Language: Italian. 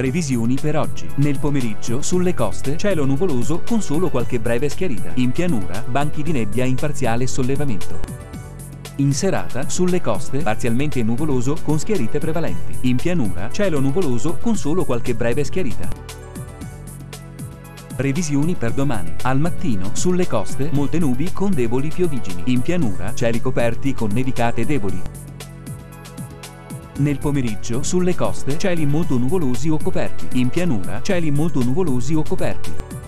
Previsioni per oggi. Nel pomeriggio sulle coste cielo nuvoloso con solo qualche breve schiarita. In pianura banchi di nebbia in parziale sollevamento. In serata, sulle coste, parzialmente nuvoloso con schiarite prevalenti. In pianura, cielo nuvoloso con solo qualche breve schiarita. Previsioni per domani. Al mattino, sulle coste, molte nubi con deboli piovigini. In pianura, cieli coperti con nevicate deboli. Nel pomeriggio, sulle coste, cieli molto nuvolosi o coperti. In pianura, cieli molto nuvolosi o coperti.